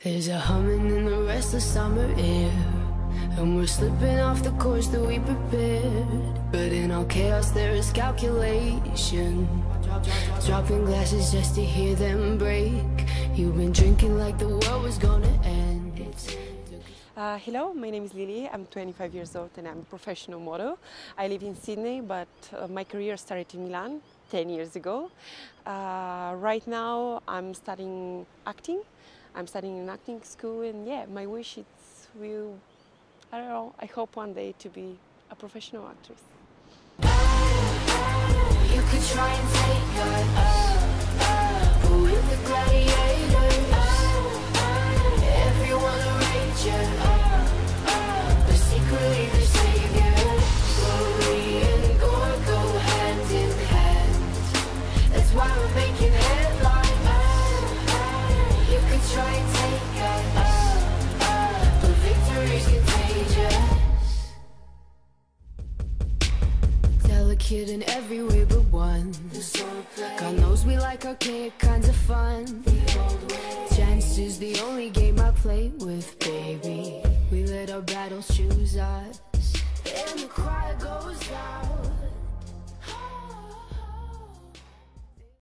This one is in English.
There's a humming in the restless summer air And we're slipping off the course that we prepared But in all chaos there is calculation Dropping glasses just to hear them break You've been drinking like the world was gonna end uh, hello, my name is Lili. I'm 25 years old and I'm a professional model. I live in Sydney, but uh, my career started in Milan 10 years ago. Uh, right now, I'm studying acting I'm studying in acting school, and yeah, my wish is will I don't know. I hope one day to be a professional actress. Delicate in every way but one. God knows we like archaic kinds of fun. Chance is the only game I play with, baby. We let our battles choose us